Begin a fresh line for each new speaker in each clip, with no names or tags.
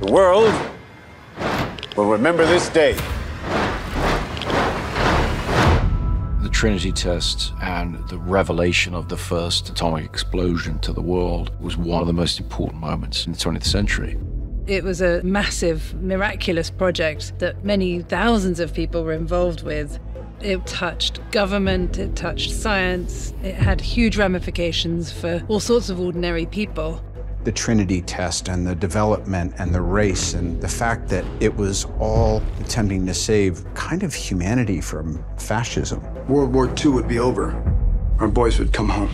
The world will remember this day.
The Trinity test and the revelation of the first atomic explosion to the world was one of the most important moments in the 20th century.
It was a massive, miraculous project that many thousands of people were involved with. It touched government, it touched science, it had huge ramifications for all sorts of ordinary people.
The Trinity test and the development and the race and the fact that it was all attempting to save kind of humanity from fascism.
World War II would be over. Our boys would come home.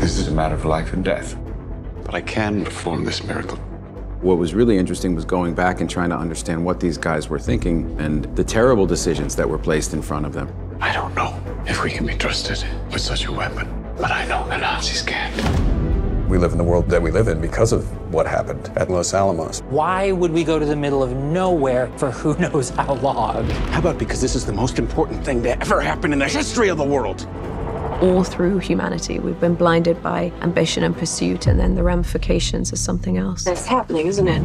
This is a matter of life and death. But I can perform this miracle.
What was really interesting was going back and trying to understand what these guys were thinking and the terrible decisions that were placed in front of them.
I don't know if we can be trusted with such a weapon, but I know the Nazis can't.
We live in the world that we live in because of what happened at Los Alamos.
Why would we go to the middle of nowhere for who knows how long?
How about because this is the most important thing to ever happen in the history of the world?
all through humanity. We've been blinded by ambition and pursuit, and then the ramifications are something else.
That's happening, isn't it?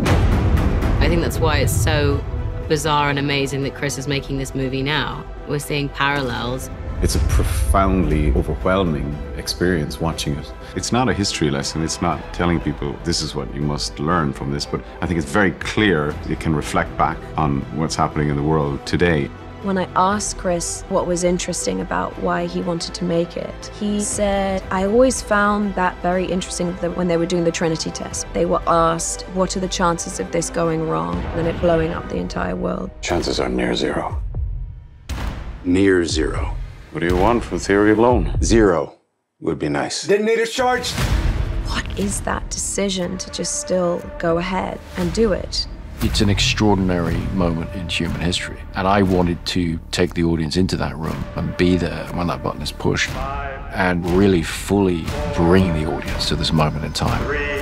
I think that's why it's so bizarre and amazing that Chris is making this movie now. We're seeing parallels.
It's a profoundly overwhelming experience watching it. It's not a history lesson. It's not telling people this is what you must learn from this, but I think it's very clear it can reflect back on what's happening in the world today.
When I asked Chris what was interesting about why he wanted to make it, he said, I always found that very interesting that when they were doing the Trinity test. They were asked, What are the chances of this going wrong and it blowing up the entire world?
Chances are near zero.
Near zero.
What do you want from theory alone?
Zero would be nice.
Detonators charged.
What is that decision to just still go ahead and do it?
It's an extraordinary moment in human history. And I wanted to take the audience into that room and be there when that button is pushed and really fully bring the audience to this moment in time.